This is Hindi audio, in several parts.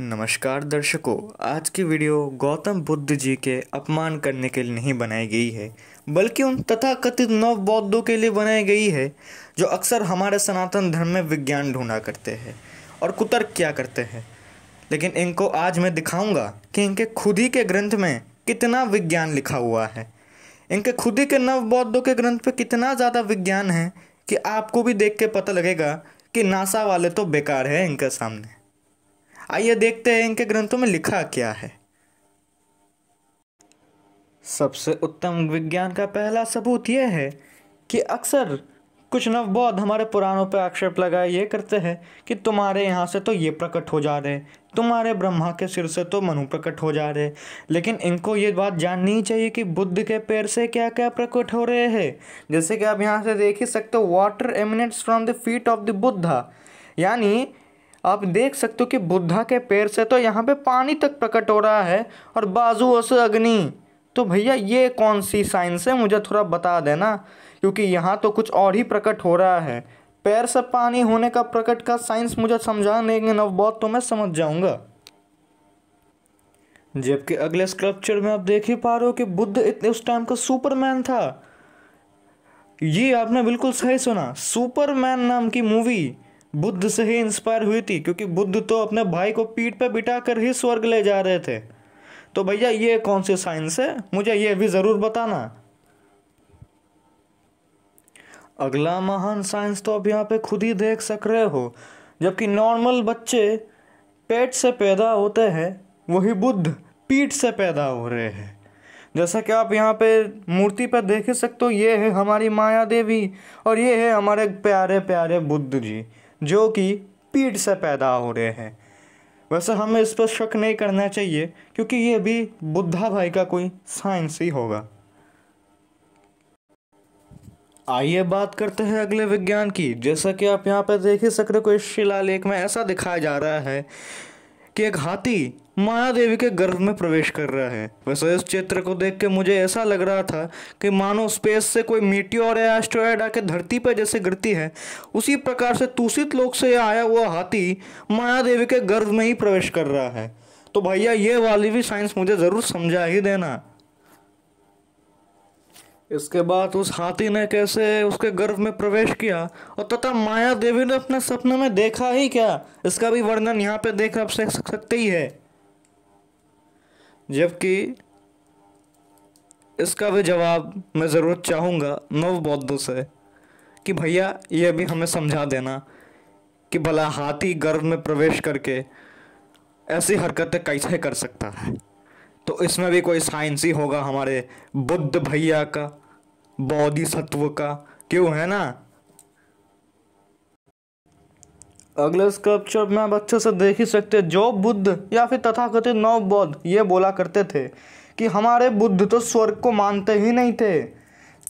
नमस्कार दर्शकों, आज की वीडियो गौतम बुद्ध जी के अपमान करने के लिए नहीं बनाई गई है, बल्कि उन तथाकथित नव बौद्धों के लिए बनाई गई है, जो अक्सर हमारे सनातन धर्म में विज्ञान ढूंढा करते हैं और कुतर्क किया करते हैं। लेकिन इनको आज मैं दिखाऊँगा कि इनके खुद ही के ग्रंथ में कितना विज्ञान लिखा हुआ है। इनके खुद ही के नव बौद्धों के ग्रंथ पर कितना ज़्यादा विज्ञान है कि आपको भी देख के पता लगेगा कि नासा वाले तो बेकार है इनके सामने। आइए देखते हैं इनके ग्रंथों में लिखा क्या है। सबसे उत्तम विज्ञान का पहला सबूत यह है कि अक्सर कुछ नवबौद्ध हमारे पुराणों पर आक्षेप लगाए ये करते हैं कि तुम्हारे यहाँ से तो ये प्रकट हो जा रहे तुम्हारे ब्रह्मा के सिर से तो मनु प्रकट हो जा रहे लेकिन इनको ये बात जाननी चाहिए कि बुद्ध के पैर से क्या क्या प्रकट हो रहे हैं। जैसे कि आप यहाँ से देख ही सकते हो water emanates from the feet of the Buddha यानी आप देख सकते हो कि बुद्धा के पैर से तो यहाँ पे पानी तक प्रकट हो रहा है और बाजुओं से अग्नि। तो भैया, ये कौन सी साइंस है मुझे थोड़ा बता देना? क्योंकि यहाँ तो कुछ और ही प्रकट हो रहा है। पैर से पानी होने का प्रकट का साइंस मुझे समझा नहीं नवबौद्ध तो मैं समझ जाऊँगा। जबकि अगले स्क्रप्चर में आप देख ही पा रहे हो कि बुद्ध इतने उस टाइम का सुपरमैन था। ये आपने बिल्कुल सही सुना सुपरमैन नाम की मूवी बुद्ध से ही इंस्पायर हुई थी, क्योंकि बुद्ध तो अपने भाई को पीठ पे बिठा कर ही स्वर्ग ले जा रहे थे। तो भैया, ये कौन सी साइंस है? मुझे ये भी ज़रूर बताना। अगला महान साइंस तो आप यहाँ पे खुद ही देख सक रहे हो, जबकि नॉर्मल बच्चे पेट से पैदा होते हैं, वही बुद्ध पीठ से पैदा हो रहे हैं। जैसा कि आप यहाँ पे मूर्ति पर देख सकते हो, ये है हमारी माया देवी और ये है हमारे प्यारे प्यारे बुद्ध जी। जो कि पीठ से पैदा हो रहे हैं। वैसे हमें इस पर शक नहीं करना चाहिए, क्योंकि ये भी बुद्धा भाई का कोई साइंस ही होगा। आइए बात करते हैं अगले विज्ञान की। जैसा कि आप यहाँ पर देख ही सकते हो इस शिलालेख में ऐसा दिखाया जा रहा है कि एक हाथी माया देवी के गर्भ में प्रवेश कर रहा है। वैसे इस चित्र को देख के मुझे ऐसा लग रहा था कि मानो स्पेस से कोई मीटियोर या एस्ट्रॉयड आके धरती पर जैसे गिरती है। उसी प्रकार से दूषित लोक से आया हुआ हाथी माया देवी के गर्भ में ही प्रवेश कर रहा है। तो भैया, ये वाली भी साइंस मुझे ज़रूर समझा ही देना। इसके बाद उस हाथी ने कैसे उसके गर्भ में प्रवेश किया और तथा माया देवी ने अपने सपने में देखा ही क्या? इसका भी वर्णन यहाँ पे देख आप सकते ही है। जबकि इसका भी जवाब मैं ज़रूर चाहूँगा नव बौद्धों से कि भैया, ये भी हमें समझा देना कि भला हाथी गर्भ में प्रवेश करके ऐसी हरकतें कैसे कर सकता है। तो इसमें भी कोई साइंस ही होगा हमारे बुद्ध भैया का बौद्धि सत्व का, क्यों है ना? अगले स्कल्पचर में आप अच्छे से देख ही सकते जो बुद्ध या फिर तथाकथित नव बौद्ध ये बोला करते थे कि हमारे बुद्ध तो स्वर्ग को मानते ही नहीं थे,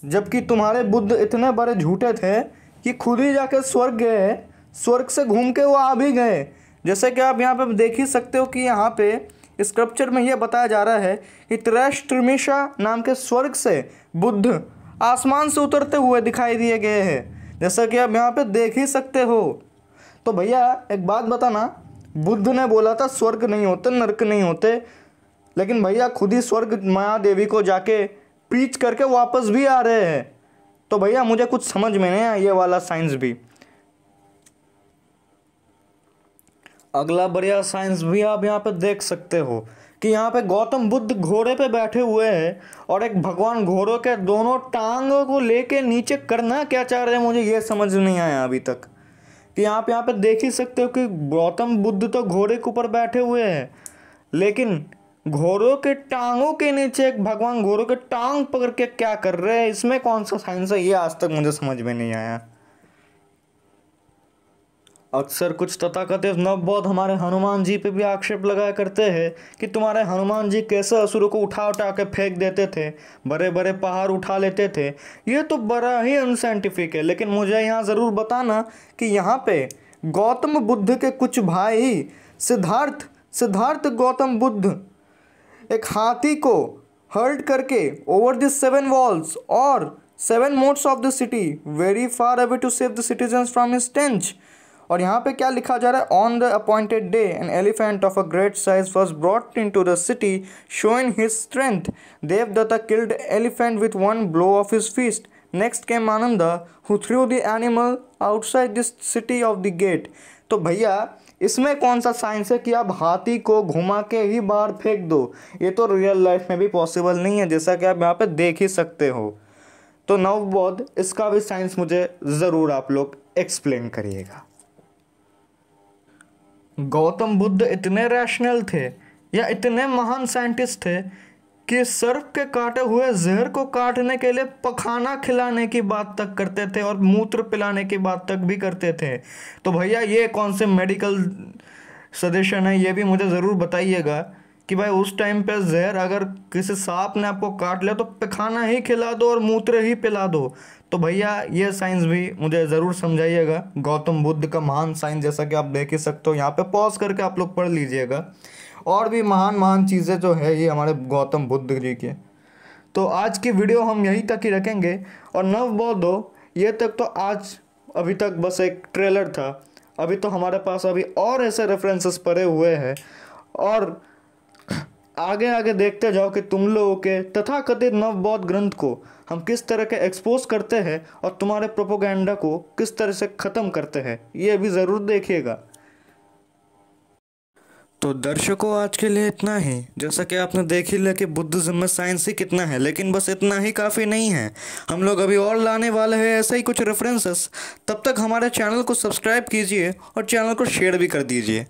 जबकि तुम्हारे बुद्ध इतने बड़े झूठे थे कि खुद ही जाके स्वर्ग गए, स्वर्ग से घूम के वो आ भी गए। जैसे कि आप यहाँ पे देख ही सकते हो कि यहाँ पे स्क्रप्चर में यह बताया जा रहा है कि त्रिमिशा नाम के स्वर्ग से बुद्ध आसमान से उतरते हुए दिखाई दिए गए हैं। जैसा कि आप यहाँ पे देख ही सकते हो तो भैया, एक बात बताना, बुद्ध ने बोला था, स्वर्ग नहीं होते, नरक नहीं होते। लेकिन भैया, खुद ही स्वर्ग माया देवी को जाके पीच करके वापस भी आ रहे हैं। तो भैया, मुझे कुछ समझ में नहीं आया, ये वाला साइंस भी। अगला बढ़िया साइंस भी आप यहाँ पे देख सकते हो, कि यहाँ पे गौतम बुद्ध घोड़े पे बैठे हुए हैं, और एक भगवान घोड़ों के दोनों टांगों को लेके नीचे करना क्या चाह रहे हैं, मुझे ये समझ नहीं आया अभी तक। कि आप यहाँ पे देख ही सकते हो कि गौतम बुद्ध तो घोड़े के ऊपर बैठे हुए हैं, लेकिन घोड़ों के टांगों के नीचे एक भगवान घोड़ों के टांग पकड़ के क्या कर रहे हैं? इसमें कौन सा साइंस है? ये आज तक मुझे समझ में नहीं आया। अक्सर कुछ तथाकथित नवबौद्ध हमारे हनुमान जी पे भी आक्षेप लगाया करते हैं कि तुम्हारे हनुमान जी कैसे असुरों को उठा उठा के फेंक देते थे बड़े बड़े पहाड़ उठा लेते थे। ये तो बड़ा ही अनसाइंटिफिक है, लेकिन मुझे यहाँ ज़रूर बताना कि यहाँ पे गौतम बुद्ध के कुछ भाई, सिद्धार्थ सिद्धार्थ गौतम बुद्ध, एक हाथी को हर्ट करके ओवर द सेवन वॉल्स और seven moats of the city very far away to save the citizen from his stench और यहाँ पे क्या लिखा जा रहा है? On the appointed day an elephant of a great size was brought into the city showing his strength Devadatta killed elephant with one blow of his fist next came Ananda who threw the animal outside this city of the gate तो भैया, इसमें कौन सा साइंस है कि आप हाथी को घुमा के ही बाहर फेंक दो? ये तो रियल लाइफ में भी पॉसिबल नहीं है, जैसा कि आप यहाँ पे देख ही सकते हो। तो नवबोध, इसका भी साइंस मुझे ज़रूर आप लोग एक्सप्लेन करिएगा। गौतम बुद्ध इतने रैशनल थे या इतने महान साइंटिस्ट थे कि सर्प के काटे हुए जहर को काटने के लिए पखाना खिलाने की बात तक करते थे और मूत्र पिलाने की बात तक भी करते थे। तो भैया, ये कौन से मेडिकल सजेशन है? ये भी मुझे ज़रूर बताइएगा। कि भाई उस टाइम पे जहर अगर किसी सांप ने आपको काट लिया तो पखाना ही खिला दो और मूत्र ही पिला दो। तो भैया, ये साइंस भी मुझे ज़रूर समझाइएगा। गौतम बुद्ध का महान साइंस जैसा कि आप देख ही सकते हो। यहाँ पे पॉज करके आप लोग पढ़ लीजिएगा। और भी महान महान चीज़ें जो है ये हमारे गौतम बुद्ध जी के। तो आज की वीडियो हम यहीं तक ही रखेंगे। और नव बौद्धो, ये तक तो आज, अभी तक बस एक ट्रेलर था। अभी तो हमारे पास अभी और ऐसे रेफरेंसेस पड़े हुए हैं। और आगे आगे देखते जाओ कि तुम लोगों के तथा कथित नवबौद्ध ग्रंथ को हम किस तरह के एक्सपोज करते हैं और तुम्हारे प्रोपोगंडा को किस तरह से ख़त्म करते हैं, ये भी ज़रूर देखिएगा। तो दर्शकों, आज के लिए इतना ही। जैसा कि आपने देख ही लिया कि बुद्धिज्म में साइंस ही कितना है, लेकिन बस इतना ही काफ़ी नहीं है। हम लोग अभी और लाने वाले हैं ऐसे ही कुछ रेफरेंसेस तब तक हमारे चैनल को सब्सक्राइब कीजिए और चैनल को शेयर भी कर दीजिए।